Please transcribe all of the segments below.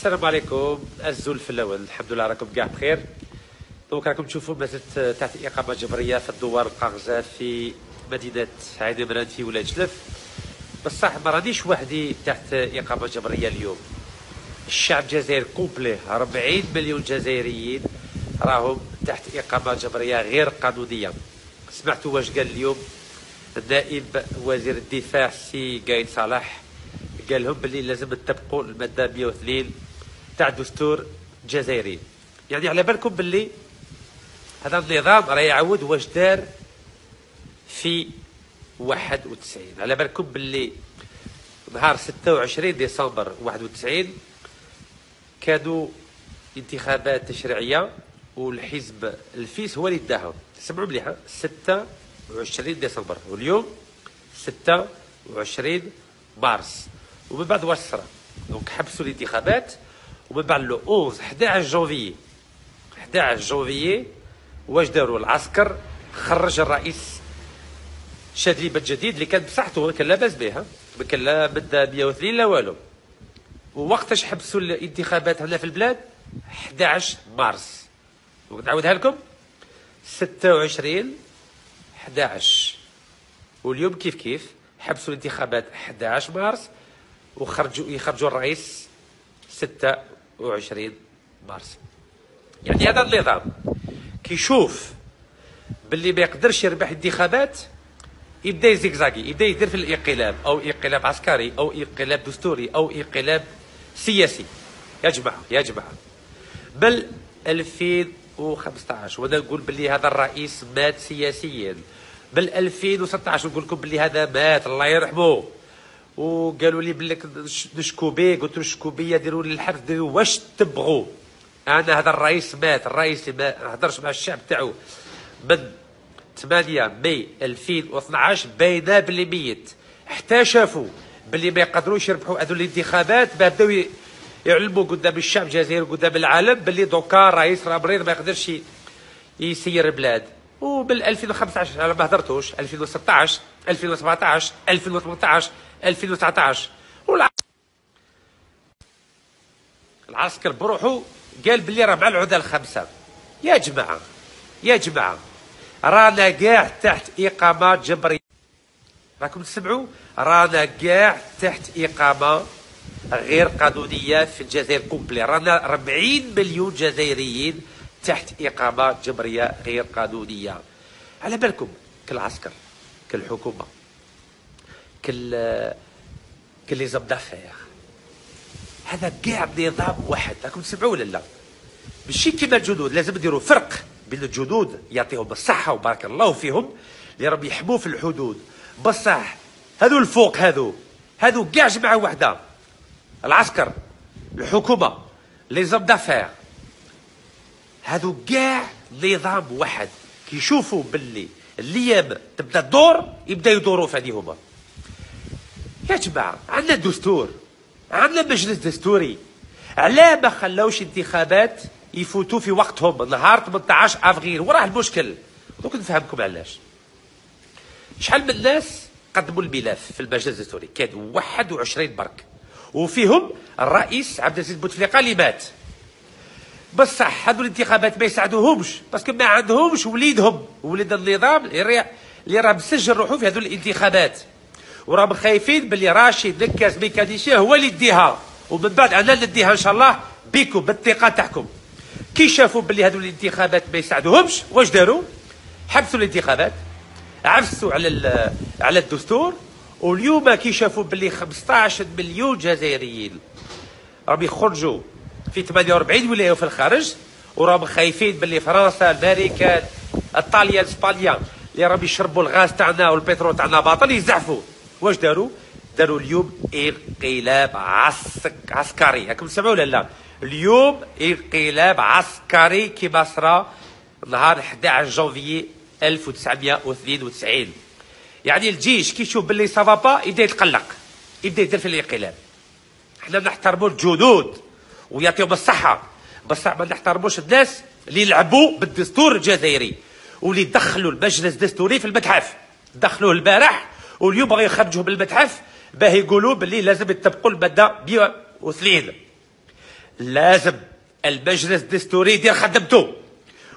السلام عليكم. Azul fellawen الحمد لله راكم كاع بخير. donc راكم تشوفوا مازلت تحت إقامة جبريه في الدوار القاغزة في مدينة عين مران في ولاية شلف. بصح ما رانيش وحدي تحت إقامة جبريه اليوم. الشعب الجزائري complet 40 مليون جزائريين راهم تحت إقامة جبريه غير قانونية. سمعتوا واش قال اليوم النائب وزير الدفاع سي قايد صلاح قال لهم باللي لازم تطبقوا المادة 102 تاع الدستور الجزائري. يعني على بالكم باللي هذا النظام راه يعاود واش دار في 91 على بالكم باللي نهار 26 ديسمبر 91 كانوا انتخابات تشريعيه والحزب الفيس هو اللي داها سمعوا مليح 26 ديسمبر. واليوم 26 مارس. ومن بعد واش صرا؟ donc حبسوا الانتخابات. ومن بعد le 11 11 جونفيي 11 جونفيي واش داروا العسكر خرج الرئيس شاذلي بن جديد اللي كان بصحته ما كان لا باس به كان لا مده 130 لا والو. ووقتاش حبسوا الانتخابات هنا في البلاد؟ 11 مارس. نعاودها لكم. 26 11 واليوم كيف كيف؟ حبسوا الانتخابات 11 مارس وخرجوا يخرجوا الرئيس 26 مارس. يعني هذا النظام كيشوف باللي ما يقدرش يربح انتخابات يبدأ يزيكزاكي يبدأ يدير في الانقلاب أو انقلاب عسكري أو انقلاب دستوري أو انقلاب سياسي. يا جماعة يا جماعة. بل 2015 وأنا نقول باللي هذا الرئيس مات سياسيا. بل 2016 نقول لكم باللي هذا مات الله يرحمه. وقالوا لي بلي نشكو بيه قلت له شكو بيا ديروا لي الحبس ديروا واش تبغوا أنا هذا الرئيس مات الرئيس ما هضرش مع الشعب تاعو. من 8 ماي 2012 باينة باللي ميت. حتى شافوا باللي ما يقدروش يربحوا هذو الانتخابات بداو يعلموا قدام الشعب الجزائري وقدام العالم باللي دوكا الرئيس راه ما يقدرش يسير البلاد وبال 2015 أنا ما هضرتوش 2016 2017 2018 2019 العسكر بروحه قال باللي راه مع العدى الخمسة. يا جماعة يا جماعة رانا كاع تحت إقامة جبريه راكم تسمعوا؟ رانا كاع تحت إقامة غير قانونية في الجزائر complet. رانا 40 مليون جزائريين تحت إقامة جبريه غير قانونية. على بالكم كالعسكر كالحكومة. كل كل les hommes d'affaires هذا كاع نظام واحد راكم تسمعوا ولا لا؟ ماشي كيما الجنود لازم نديروا فرق بين الجنود يعطيهم الصحه وبارك الله فيهم اللي راهم يحموا في الحدود. بصح هذو الفوق هذو هذو كاع جماعة واحدة العسكر الحكومة les hommes d'affaires هذو كاع نظام واحد كيشوفوا باللي الأيام تبدأ الدور يبدأ يدوروا في هذه يا جماعة عندنا دستور. عندنا مجلس دستوري. علاه ما خلاوش انتخابات يفوتوا في وقتهم. نهار 18 افريل وراه المشكل. دوك نفهمكم علاش. شحال من الناس قدموا الملف في المجلس الدستوري؟ كان 21 برك. وفيهم الرئيس عبد العزيز بوتفليقة اللي مات. بصح هذو الانتخابات ما يساعدوهمش. parce que ما عندهمش وليدهم. ولد النظام اللي راه مسجل روحو في هذو الانتخابات. وراهم خايفين باللي راشد نكاز mécanicien هو اللي يديها. ومن بعد أنا نديها إن شاء الله بكم بالثقة تاعكم. كي شافوا باللي هذو الانتخابات ما يساعدوهمش واش داروا؟ حبسوا الانتخابات عفسوا على على الدستور. واليوم كي شافوا باللي 15 مليون جزائريين راهم يخرجوا في 48 ولاية في الخارج وراهم خايفين باللي فرنسا الامريكان إيطاليا إسبانيا اللي راهم يشربوا الغاز تاعنا والبترول تاعنا باطل يزعفوا. واش داروا؟ داروا اليوم انقلاب عسك عسكري. راكم تسمعوا ولا لا؟ اليوم انقلاب عسكري كما صرا نهار 11 جونفيي 1992 يعني الجيش كي يشوف باللي سافا با يبدا يتقلق. يبدا يدير في الانقلاب. إحنا نحترموا الجنود ويعطيهم الصحه بصح ما نحترموش الناس اللي يلعبوا بالدستور الجزائري واللي دخلوا المجلس الدستوري في المتحف. دخلوه البارح واليوم بغا يخرجوه بالمتحف باه يقولوا باللي لازم يطبقوا الماده 130 لازم المجلس الدستوري يدير خدمته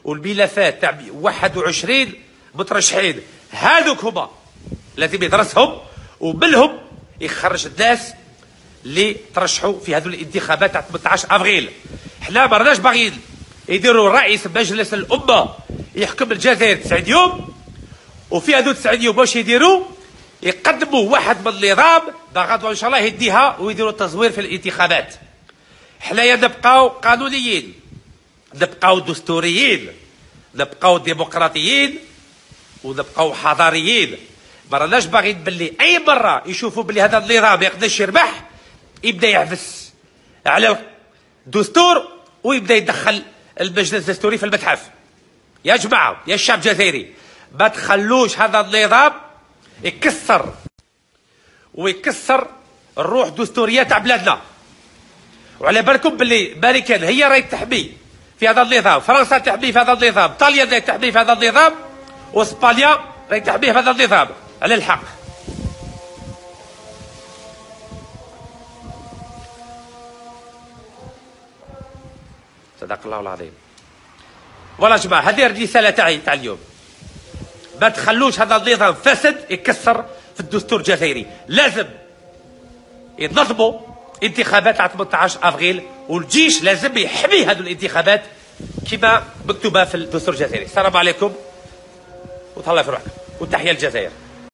والملفات تاع 21 مترشحين هذوك هما لازم يدرسهم ومنهم يخرج الناس اللي ترشحوا في هذو الانتخابات تاع 18 افريل حنا ما رناش باغيين يديروا رئيس مجلس الامه يحكم الجزائر 90 يوم وفي هذو 90 يوم واش يديروا يقدموا واحد من النظام غدوة إن شاء الله يديها ويديروا التزوير في الانتخابات. حنايا نبقاو قانونيين نبقاو دستوريين نبقاو ديمقراطيين ونبقاو حضاريين. ما راناش باغيين باللي أي مرة يشوفوا باللي هذا النظام يقدرش يربح يبدأ يعفس على الدستور ويبدأ يدخل المجلس الدستوري في المتحف. يا جماعة يا الشعب الجزائري ما تخلوش هذا النظام يكسر ويكسر الروح الدستورية تاع بلادنا. وعلى بالكم باللي ماريكان هي راهي تحمي في هذا النظام. فرنسا تحمي في هذا النظام. إيطاليا راهي تحمي في هذا النظام. وإسبانيا راهي تحمي في هذا النظام. على الحق. صدق الله العظيم. والله جماعة هذه الرسالة تاعي تاع اليوم. ما تخلوش هذا النظام فاسد يكسر في الدستور الجزائري. لازم ينظموا انتخابات على 18 افريل والجيش لازم يحمي هذه الانتخابات كما مكتوبة في الدستور الجزائري. السلام عليكم وتهلا في روحك وتحية الجزائر